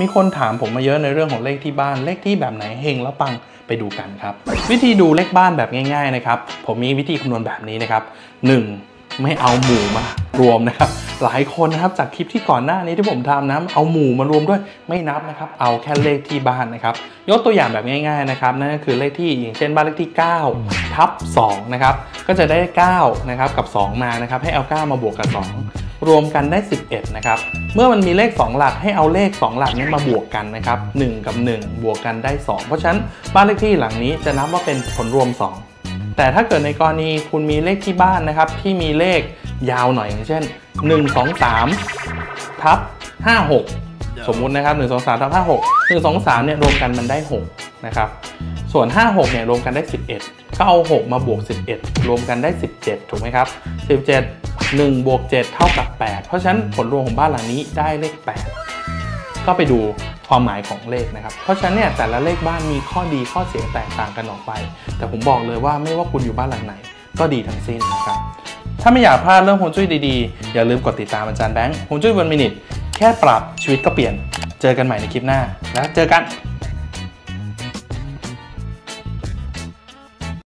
มีคนถามผมมาเยอะในเรื่องของเลขที่บ้านเลขที่แบบไหนเฮงแล้วปังไปดูกันครับ วิธีดูเลขบ้านแบบง่ายๆนะครับผมมีวิธีคำนวณแบบนี้นะครับ 1. ไม่เอาหมู่มารวมนะครับ หลายคนนะครับจากคลิปที่ก่อนหน้านี้ที่ผมทำนะเอาหมู่มารวมด้วยไม่นับนะครับ เอาแค่เลขที่บ้านนะครับ ยกตัวอย่างแบบง่ายๆนะครับนั่นก็คือเลขที่อย่างเช่นบ้านเลขที่9ทับ2นะครับก็จะได้9นะครับกับ 2 มานะครับให้เอา 9 มาบวกกับ 2 รวมกันได้ 11 นะครับ เมื่อมันมีเลข 2 หลักให้เอาเลข 2 หลักนี้มาบวกกันนะครับ 1 กับ 1 บวกกันได้ 2 เพราะฉะนั้นบ้านเลขที่หลังนี้จะนับว่าเป็นผลรวม 2 แต่ถ้าเกิดในกรณีคุณมีเลขที่บ้านนะครับ ที่มีเลขยาวหน่อยอย่างเช่น 1 2 3ทับ5 6 สมมุตินะครับ 1 2 3ทับ5 6 1 2 3เนี่ยรวมกันมันได้ 6 นะครับ ส่วน 5 6เนี่ยรวมกันได้ 11 ก็เอา 6 มาบวก 11 รวมกันได้ 17 ถูกไหมครับ 17 1บวก7เท่ากับ 8 เพราะฉะนั้นผลรวมของบ้านหลังนี้ได้เลข 8 ก็ไปดูความหมายของเลขนะครับ เพราะฉะนั้นเนี่ยแต่ละเลขบ้านมีข้อดีข้อเสียแตกต่างกันออกไป แต่ผมบอกเลยว่าไม่ว่าคุณอยู่บ้านหลังไหน ก็ดีทั้งสิ้นนะครับ ถ้าไม่อยากพลาดเรื่องฮวงจุ้ยดีๆ อย่าลืมกดติดตามอาจารย์แบงค์ฮวงจุ้ยวันมินิทแค่ปรับชีวิตก็เปลี่ยน เจอกันใหม่ในคลิปหน้า แล้วเจอกัน